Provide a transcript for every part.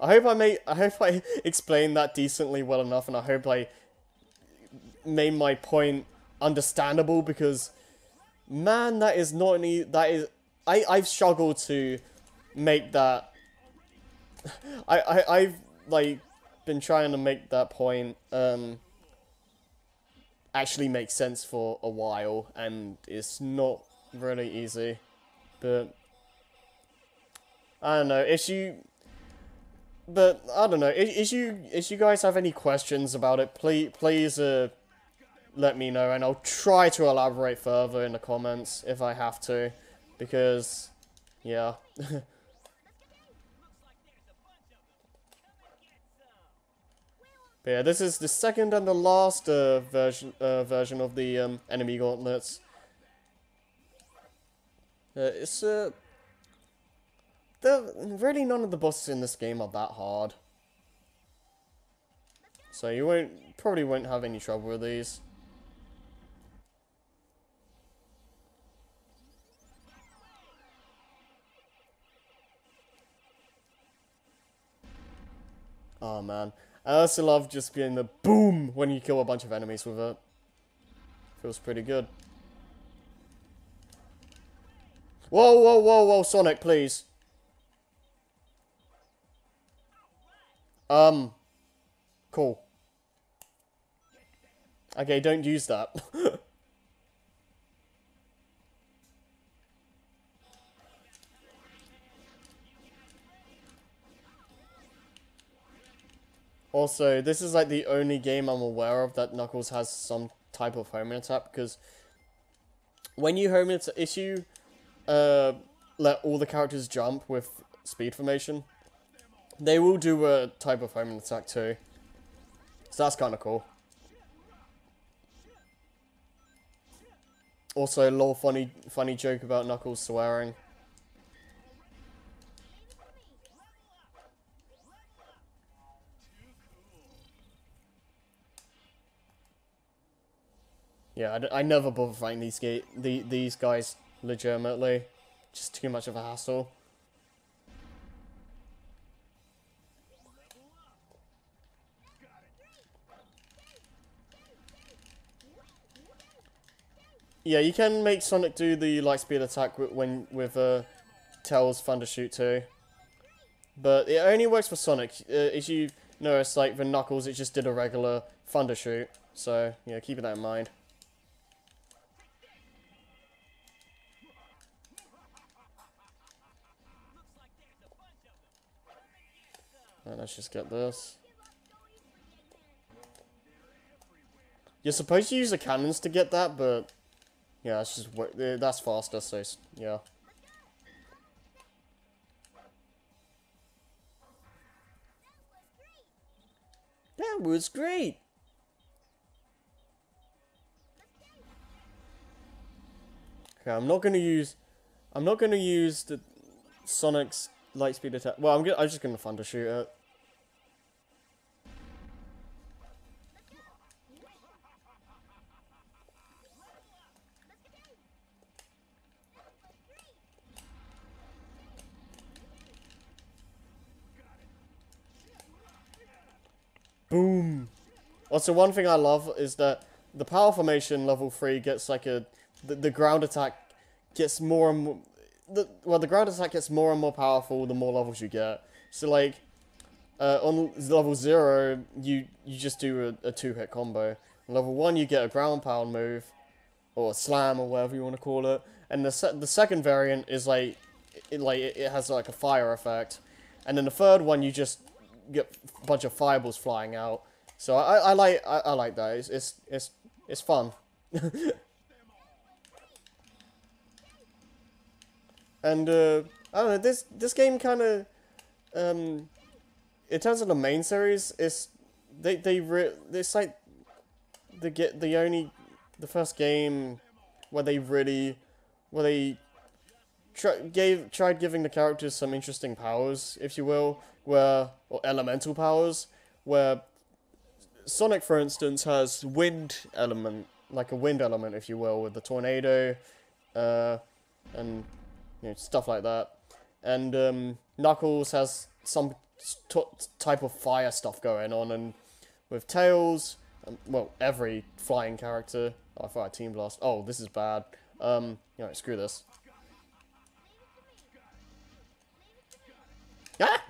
I hope I made. I hope I explained that decently well enough, and I hope I made my point understandable because, man, that is not any. That is. I I've struggled to make that. I I I've like been trying to make that point um actually make sense for a while, and it's not really easy, but. I don't know. If you but I don't know. If, if you if you guys have any questions about it, please please uh, let me know, and I'll try to elaborate further in the comments if I have to, because yeah. Yeah, this is the second and the last uh, version uh, version of the um, enemy gauntlets. Uh, it's uh, the, really none of the bosses in this game are that hard. So you won't, probably won't have any trouble with these. Oh man. I also love just being the boom when you kill a bunch of enemies with it. Feels pretty good. Whoa, whoa, whoa, whoa, Sonic, please. Um, cool. Okay, don't use that. also, this is like the only game I'm aware of that Knuckles has some type of homing attack because when you home attack, issue, uh, let all the characters jump with speed formation, they will do a type of homing attack too. So that's kind of cool. Also, a little funny, funny joke about Knuckles swearing. Yeah, I, I never bother fighting these, the, these guys legitimately. Just too much of a hassle. Yeah, you can make Sonic do the light speed attack when with uh, Tails Thunder Shoot too. But it only works for Sonic. Uh, as you notice, like the Knuckles, it just did a regular Thunder Shoot. So, yeah, keep that in mind. Right, let's just get this. You're supposed to use the cannons to get that, but yeah, that's just eh, that's faster, so yeah. That was great. Okay, I'm not gonna use. I'm not gonna use the Sonic's lightspeed attack. Well, I'm. I'm just gonna thunder shoot it. Boom. Also, one thing I love is that the power formation level 3 gets like a... The, the ground attack gets more and more... The, well, the ground attack gets more and more powerful the more levels you get. So, like, uh, on level 0, you, you just do a, a two-hit combo. On level 1, you get a ground pound move, or a slam, or whatever you want to call it. And the, se the second variant is, like, it, like, it has, like, a fire effect. And then the third one, you just get a bunch of fireballs flying out. So I, I like I, I like that. It's it's it's, it's fun. and uh, I don't know. This this game kind of um, in terms of the main series, it's they they re it's like the get the only the first game where they really where they try, gave tried giving the characters some interesting powers, if you will, where or elemental powers, where Sonic, for instance, has wind element, like a wind element, if you will, with the tornado, uh, and you know, stuff like that. And um, Knuckles has some type of fire stuff going on, and with Tails, um, well, every flying character. Oh, I thought Team Blast. Oh, this is bad. Um, you know, screw this. Ah!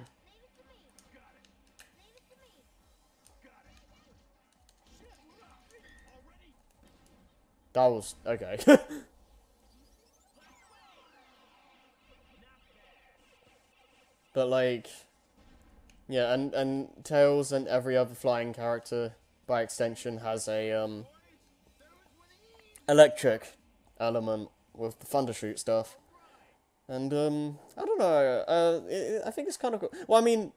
That was okay. but like yeah, and and Tails and every other flying character by extension has a um electric element with the Thundershoot stuff. And um I don't know, uh it, I think it's kind of cool. Well, I mean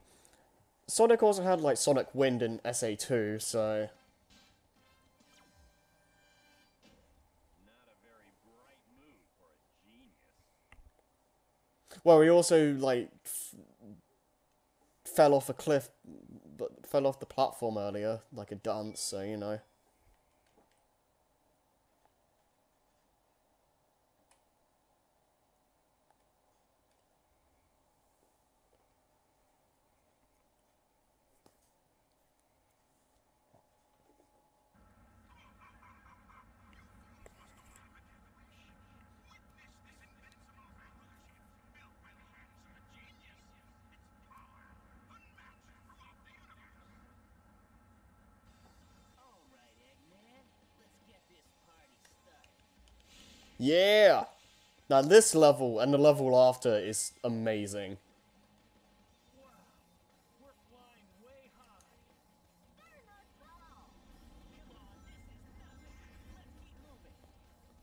Sonic also had like Sonic Wind in SA2, so Well, he also like fell off a cliff, but fell off the platform earlier, like a dance. So you know. Yeah! Now this level and the level after is amazing.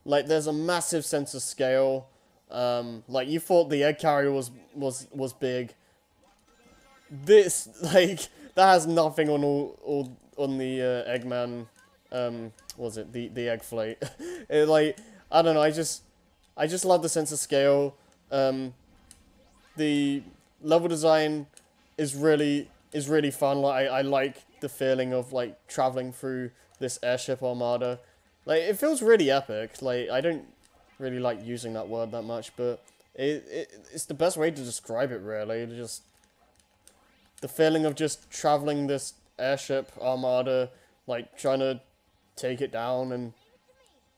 Like there's a massive sense of scale. Um, like you thought the egg carrier was was was big. This like that has nothing on all, all on the uh, Eggman. Um, was it the the egg fleet. it like I don't know. I just, I just love the sense of scale. Um, the level design is really is really fun. Like I, I like the feeling of like traveling through this airship armada. Like it feels really epic. Like I don't really like using that word that much, but it, it it's the best way to describe it. Really, just the feeling of just traveling this airship armada, like trying to take it down and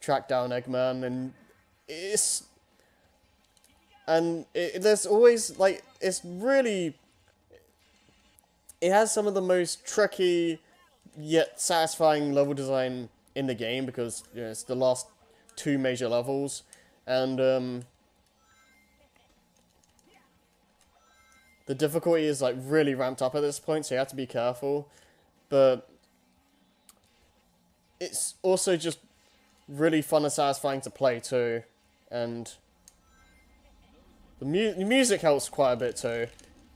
track down Eggman, and it's and it, there's always like it's really it has some of the most tricky yet satisfying level design in the game because you know, it's the last two major levels and um, the difficulty is like really ramped up at this point so you have to be careful but it's also just really fun and satisfying to play too. And the, mu the music helps quite a bit too.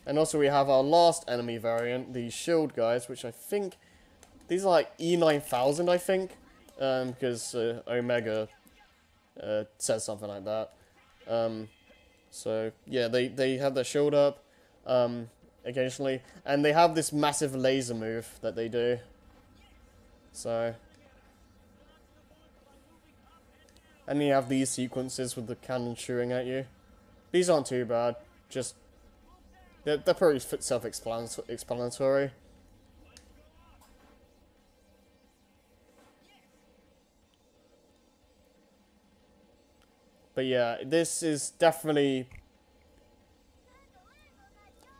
And also we have our last enemy variant, the shield guys, which I think, these are like E9000 I think, um, because uh, Omega uh, says something like that. Um, so yeah, they, they have their shield up um, occasionally, and they have this massive laser move that they do. So And you have these sequences with the cannon shooting at you. These aren't too bad. Just they're, they're pretty self-explanatory. But yeah, this is definitely...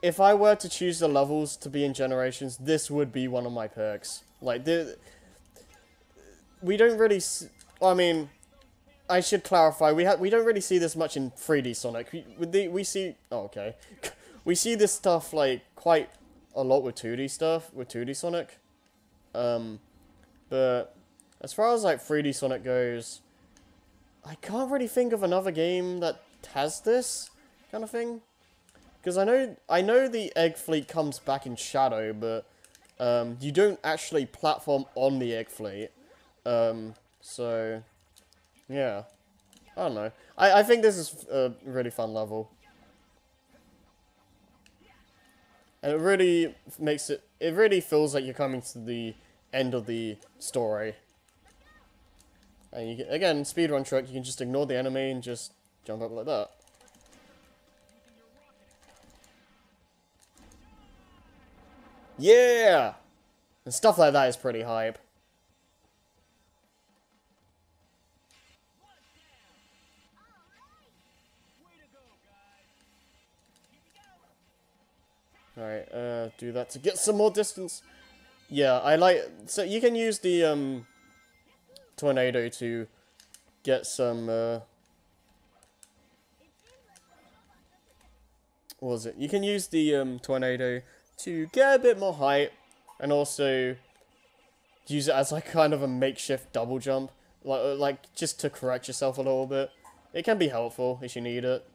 If I were to choose the levels to be in Generations, this would be one of my perks. Like, the... We don't really... I mean, I should clarify. We have we don't really see this much in 3D Sonic. We the, we see oh, okay, we see this stuff like quite a lot with 2D stuff with 2D Sonic. Um, but as far as like 3D Sonic goes, I can't really think of another game that has this kind of thing. Because I know I know the Egg Fleet comes back in Shadow, but um, you don't actually platform on the Egg Fleet. Um, so yeah. I don't know. I, I think this is a really fun level. And it really makes it... It really feels like you're coming to the end of the story. And you can, again, speedrun trick, you can just ignore the enemy and just jump up like that. Yeah! And stuff like that is pretty hype. Alright, uh, do that to get some more distance. Yeah, I like... So you can use the, um... Tornado to get some, uh... What was it? You can use the, um, Tornado to get a bit more height, and also use it as, like, kind of a makeshift double jump. Like, like just to correct yourself a little bit. It can be helpful if you need it.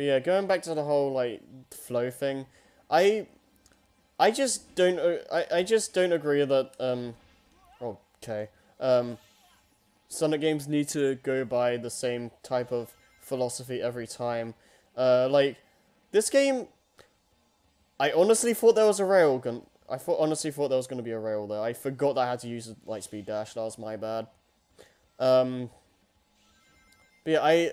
But yeah, going back to the whole like flow thing, I I just don't I, I just don't agree that um okay um Sonic games need to go by the same type of philosophy every time. Uh, like this game, I honestly thought there was a rail gun. I thought honestly thought there was going to be a rail there. I forgot that I had to use a light speed dash. That was my bad. Um, but yeah, I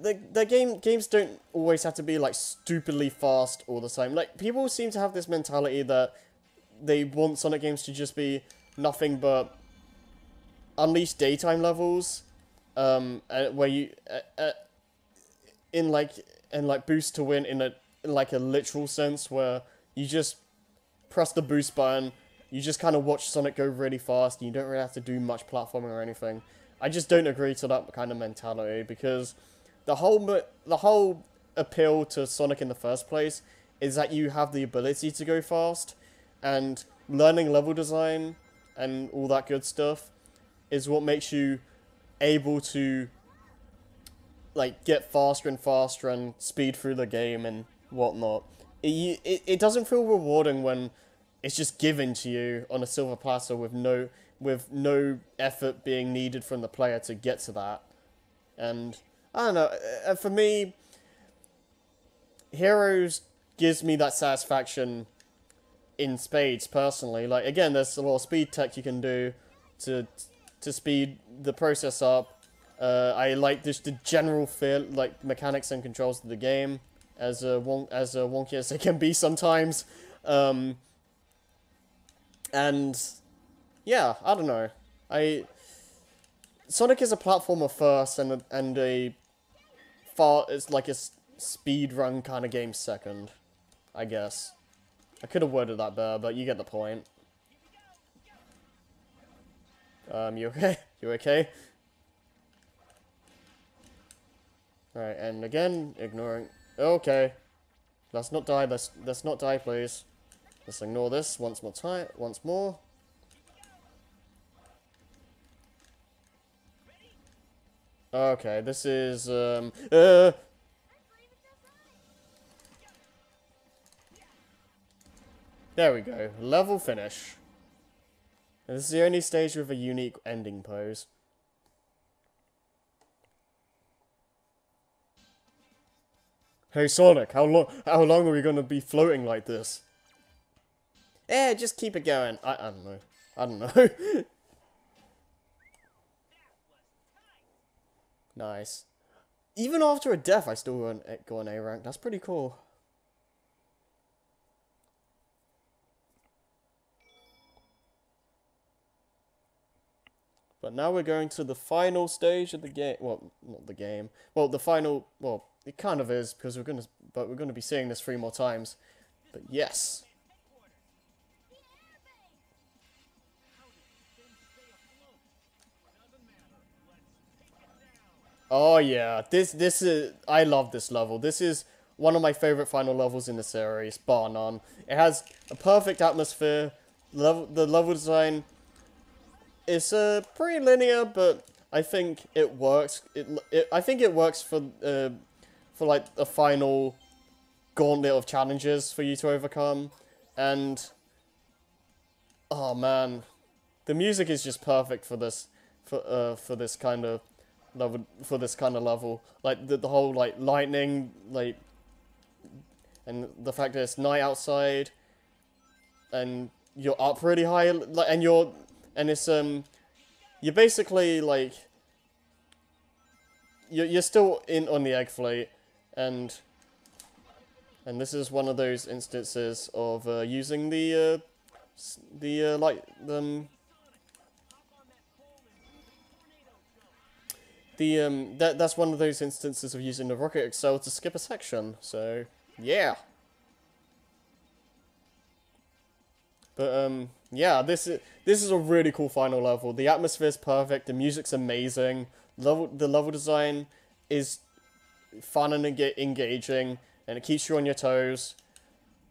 the the game games don't always have to be like stupidly fast all the time. Like people seem to have this mentality that they want Sonic games to just be nothing but unleashed daytime levels, um, uh, where you uh, uh, in like in like boost to win in a like a literal sense where you just press the boost button, you just kind of watch Sonic go really fast, and you don't really have to do much platforming or anything. I just don't agree to that kind of mentality because the whole the whole appeal to Sonic in the first place is that you have the ability to go fast, and learning level design and all that good stuff is what makes you able to like get faster and faster and speed through the game and whatnot. It, it, it doesn't feel rewarding when it's just given to you on a silver platter with no with no effort being needed from the player to get to that. And I don't know. Uh, for me, Heroes gives me that satisfaction in spades personally. Like again, there's a lot of speed tech you can do to to speed the process up. Uh, I like just the general feel, like mechanics and controls of the game, as a won as a wonky as they can be sometimes. Um, and yeah, I don't know. I Sonic is a platformer first, and a, and a far it's like a speed run kind of game second, I guess. I could have worded that better, but you get the point. Um, you okay? You okay? Alright, and again, ignoring... Okay. Let's not die, let's, let's not die, please. Let's ignore this once more time, once more. Okay, this is, um, uh, There we go. Level finish. This is the only stage with a unique ending pose. Hey Sonic, how long how long are we gonna be floating like this? Eh, just keep it going. I, I don't know. I don't know. nice. Even after a death, I still go on, go on A rank. That's pretty cool. But now we're going to the final stage of the game. Well, not the game. Well, the final. Well, it kind of is because we're gonna. But we're gonna be seeing this three more times. But yes. Oh yeah, this this is I love this level. This is one of my favorite final levels in the series, bar none. It has a perfect atmosphere. Level the level design it's uh, pretty linear, but I think it works. It, it I think it works for uh, for like a final gauntlet of challenges for you to overcome, and oh man, the music is just perfect for this for uh for this kind of level for this kind of level. Like the the whole like lightning like, and the fact that it's night outside, and you're up really high, like and you're and it's um you're basically like you're you're still in on the egg fleet, and and this is one of those instances of uh, using the uh, the uh, like um the um that that's one of those instances of using the rocket accel to skip a section. So yeah. But um yeah, this is this is a really cool final level. The atmosphere is perfect. The music's amazing. Level the level design is fun and engaging, and it keeps you on your toes.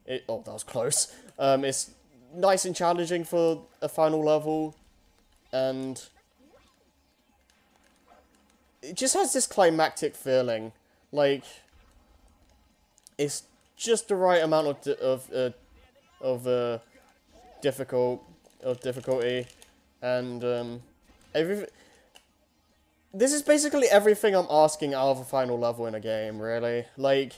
It oh that was close. Um, it's nice and challenging for a final level, and it just has this climactic feeling, like it's just the right amount of of uh, of uh, difficult of difficulty, and um, every. This is basically everything I'm asking out of a final level in a game, really. Like,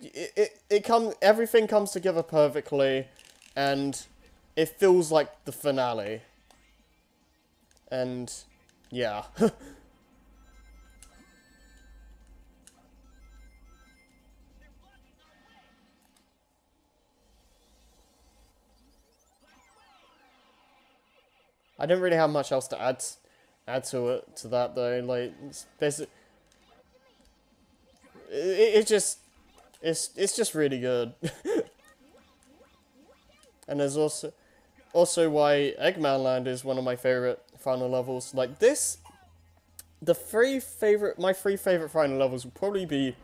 it it, it comes everything comes together perfectly, and it feels like the finale. And yeah. I don't really have much else to add add to it to that though. Like basically, it, it just it's it's just really good. and there's also also why Eggman Land is one of my favorite final levels. Like this, the three favorite my three favorite final levels would probably be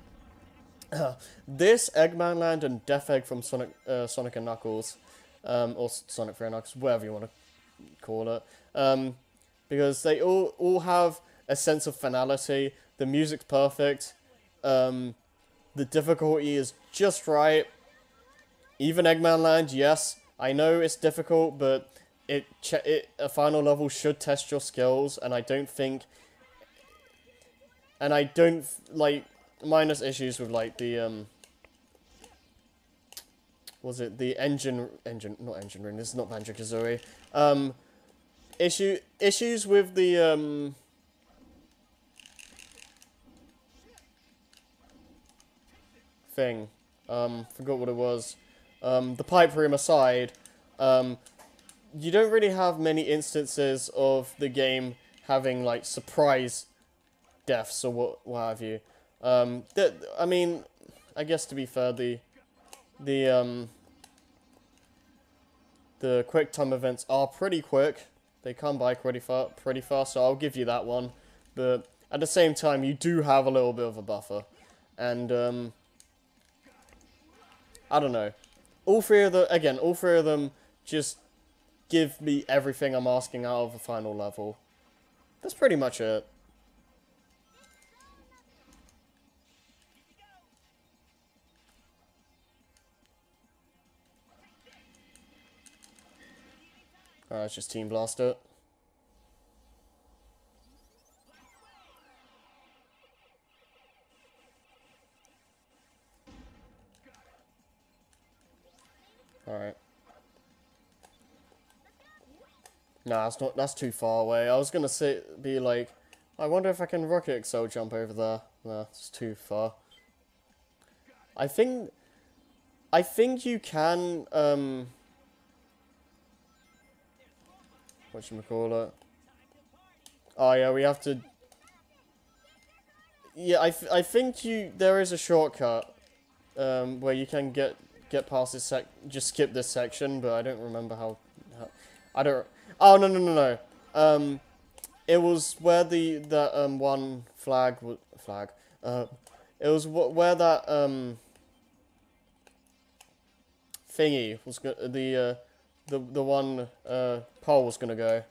uh, this Eggman Land and Death Egg from Sonic uh, Sonic and Knuckles, um, or Sonic 3 Knuckles, whatever you want to call it. Um, because they all, all have a sense of finality. The music's perfect. Um, the difficulty is just right. Even Eggman Land, yes, I know it's difficult, but it, it a final level should test your skills, and I don't think, and I don't like minus issues with like the um, was it the engine engine not engine ring? This is not Banjo Kazooie. Um, issue issues with the um. Thing, um, forgot what it was. Um, the pipe room aside, um, you don't really have many instances of the game having like surprise deaths or what, what have you. Um, that I mean, I guess to be fair, the the um the quick time events are pretty quick. They come by pretty far, pretty fast, so I'll give you that one. But at the same time, you do have a little bit of a buffer, and um, I don't know. All three of the again, all three of them just give me everything I'm asking out of a final level. That's pretty much it. Alright, just Team Blast it. Alright. Nah, that's not. That's too far away. I was gonna say, be like, I wonder if I can rocket accel jump over there. Nah, it's too far. I think, I think you can. Um, what you call it? Oh yeah, we have to. Yeah, I, th I think you there is a shortcut um, where you can get get past this sec. Just skip this section, but I don't remember how. how I don't. Oh no no no no. Um, it was where the that um one flag flag. Uh, it was wh where that um thingy was the uh the the one uh, pole was gonna go.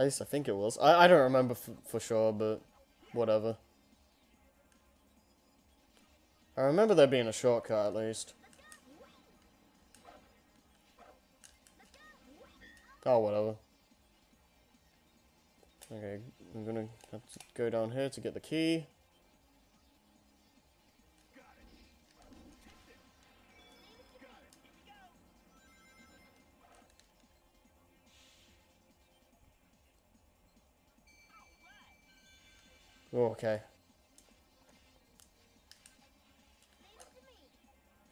At least I think it was. I, I don't remember for sure, but whatever. I remember there being a shortcut at least. Oh, whatever. Okay, I'm gonna have to go down here to get the key. Oh, okay.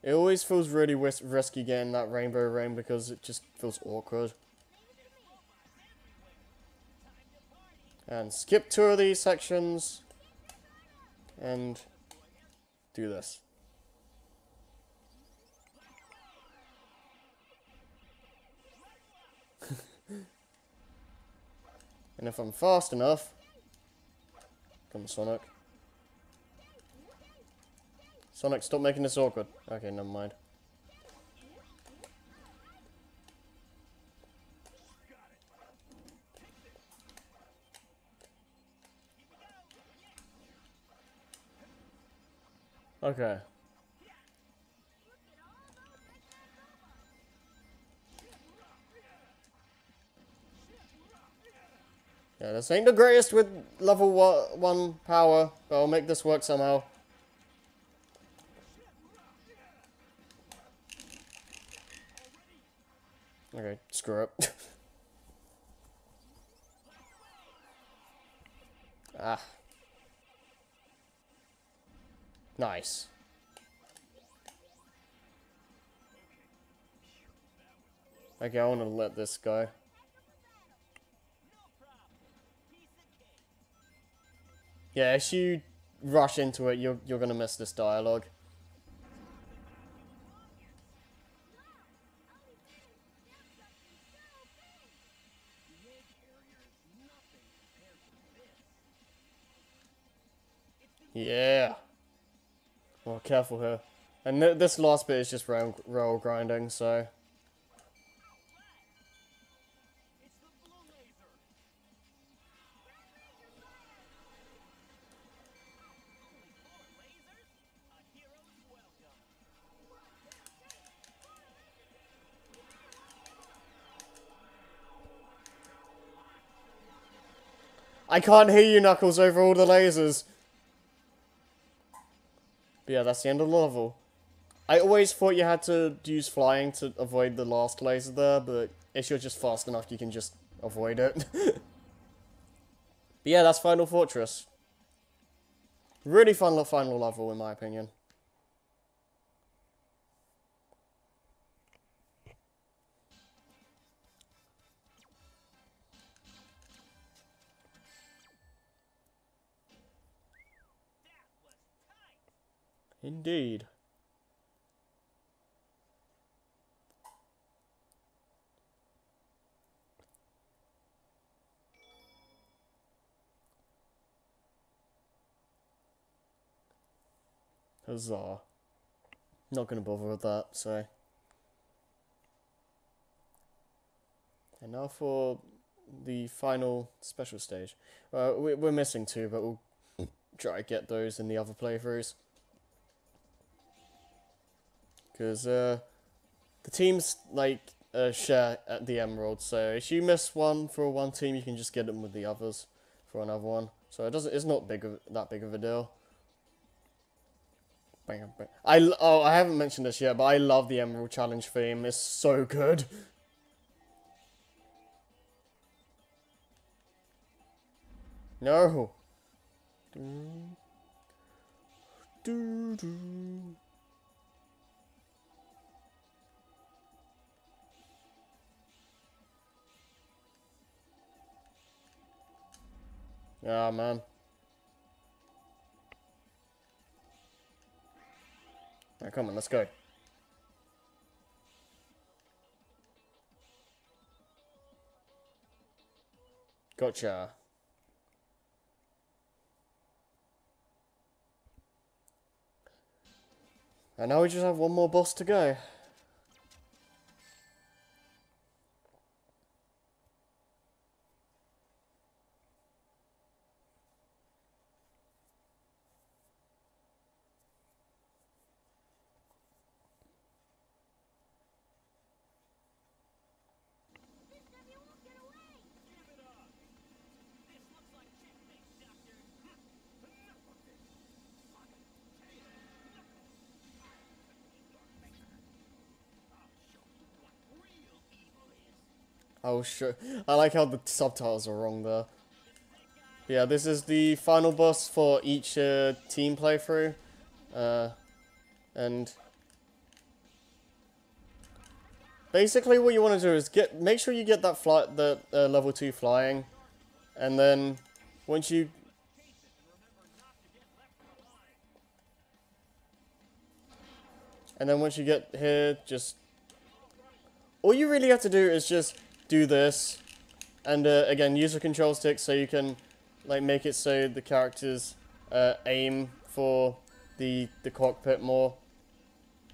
It always feels really ris risky getting that rainbow ring because it just feels awkward. And skip two of these sections. And do this. and if I'm fast enough, come on, Sonic. Sonic, stop making this awkward. Okay, never mind. Okay. Yeah, this ain't the greatest with level 1 power, but I'll make this work somehow. Okay, screw up. ah. Nice. Okay, I want to let this go. Yeah, if you rush into it, you're, you're going to miss this dialogue. Yeah. Well, careful here. And th this last bit is just rail, rail grinding, so... I can't hear you, Knuckles, over all the lasers. But yeah, that's the end of the level. I always thought you had to use flying to avoid the last laser there, but if you're just fast enough, you can just avoid it. but yeah, that's Final Fortress. Really fun final level, in my opinion. Indeed. Huzzah. Not going to bother with that, so. And now for the final special stage. Uh, we're missing two, but we'll try to get those in the other playthroughs. Because uh, the teams like uh, share at the emerald, so if you miss one for one team, you can just get them with the others for another one. So it doesn't. It's not big of that big of a deal. Bang, bang. I oh I haven't mentioned this yet, but I love the Emerald Challenge theme. It's so good. No. Yeah, man. Right, come on, let's go. Gotcha. And now we just have one more boss to go. Oh, sure. I like how the subtitles are wrong there. Yeah, this is the final boss for each uh, team playthrough. Uh, and basically what you want to do is get make sure you get that fly, the uh, level 2 flying. And then once you And then once you get here, just... All you really have to do is just do this. And uh, again, use the control stick so you can like make it so the characters uh, aim for the the cockpit more.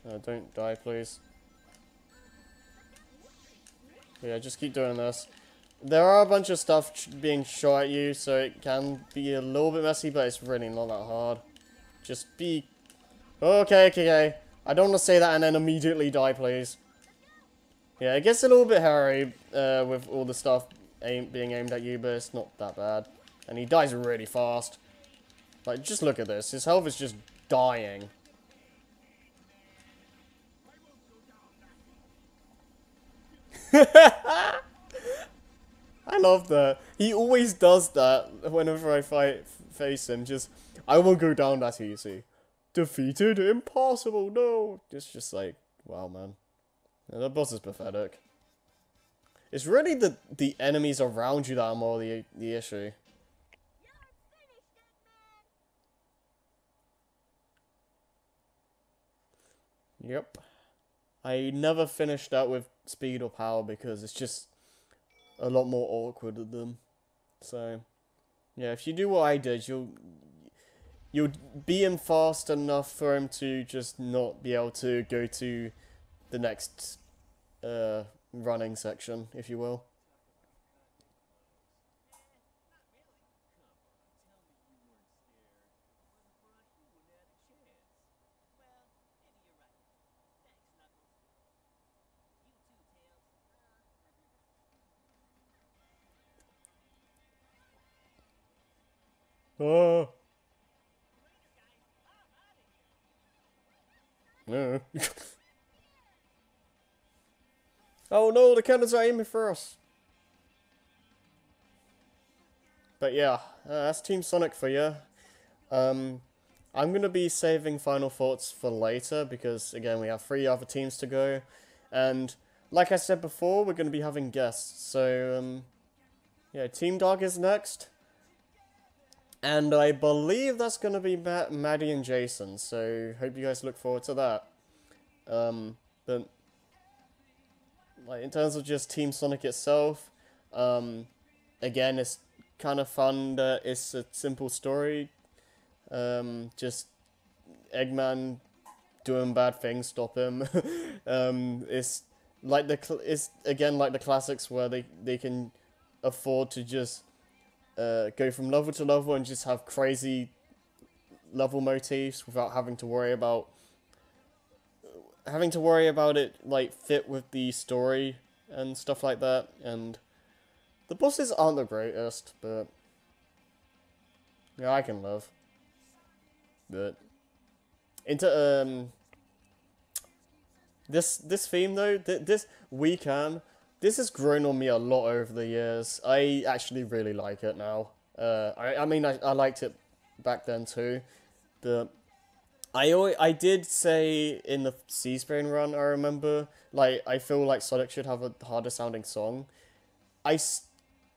Uh, don't die, please. But yeah, just keep doing this. There are a bunch of stuff being shot at you, so it can be a little bit messy, but it's really not that hard. Just be... Okay, okay, okay. I don't want to say that and then immediately die, please. Yeah, it gets a little bit hairy uh, with all the stuff aim being aimed at you, but it's not that bad. And he dies really fast. Like, just look at this. His health is just dying. I love that. He always does that whenever I fight face him. Just, I will go down that easy. Defeated? Impossible, no! It's just like, wow, man. Yeah, the boss is pathetic. It's really the, the enemies around you that are more the, the issue. Yep. I never finished that with speed or power because it's just a lot more awkward than them. So, yeah, if you do what I did, you'll you'll be in fast enough for him to just not be able to go to the next uh, running section, if you will. Oh. Oh no, the cannons are aiming for us. But yeah, uh, that's Team Sonic for you. Um, I'm going to be saving final thoughts for later because, again, we have three other teams to go. And like I said before, we're going to be having guests. So, um, yeah, Team Dark is next. And I believe that's going to be Matt, Maddie and Jason, so hope you guys look forward to that. Um, but, like, in terms of just Team Sonic itself, um, again, it's kind of fun that it's a simple story. Um, just Eggman doing bad things, stop him. um, it's like the, it's again like the classics where they, they can afford to just uh, go from level to level and just have crazy level motifs without having to worry about having to worry about it like fit with the story and stuff like that and the bosses aren't the greatest but yeah I can live but into um this this theme though th this we can this has grown on me a lot over the years. I actually really like it now. Uh, I, I mean, I, I liked it back then too. But I always, I did say in the Seaspain run, I remember, like, I feel like Sonic should have a harder sounding song. I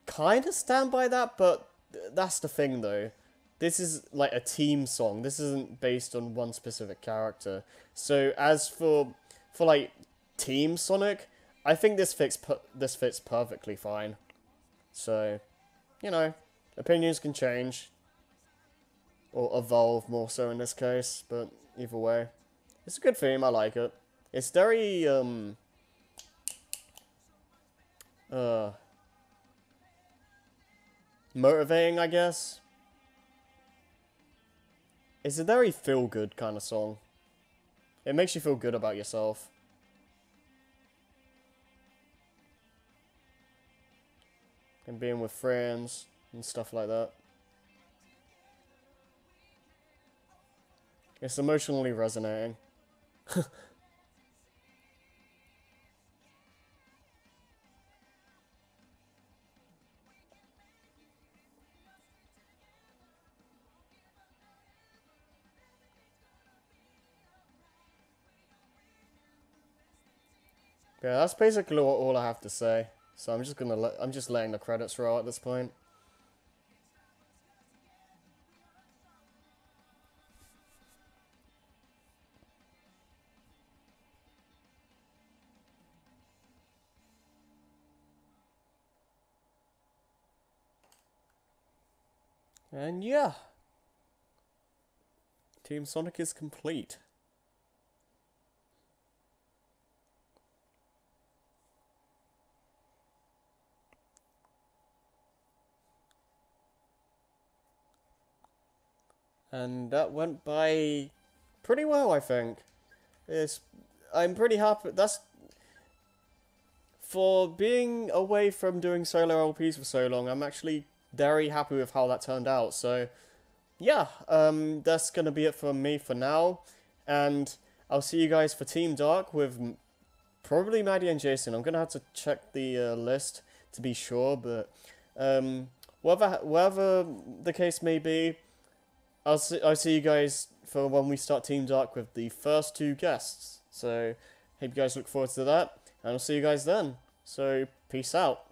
kind of stand by that, but that's the thing though. This is like a team song. This isn't based on one specific character. So as for, for like, Team Sonic, I think this fits this fits perfectly fine. So, you know, opinions can change or evolve more so in this case, but either way, it's a good theme. I like it. It's very um uh motivating, I guess. It's a very feel good kind of song. It makes you feel good about yourself. and being with friends and stuff like that. It's emotionally resonating. Yeah, that's basically all I have to say. So I'm just gonna I'm just letting the credits roll at this point. And yeah, Team Sonic is complete. And that went by pretty well, I think. It's, I'm pretty happy. That's for being away from doing solo LPs for so long. I'm actually very happy with how that turned out. So, yeah, um, that's gonna be it for me for now, and I'll see you guys for Team Dark with probably Maddie and Jason. I'm gonna have to check the uh, list to be sure, but um, whatever whatever the case may be, I'll see I'll see you guys for when we start Team Dark with the first two guests. So, hope you guys look forward to that, and I'll see you guys then. So, peace out.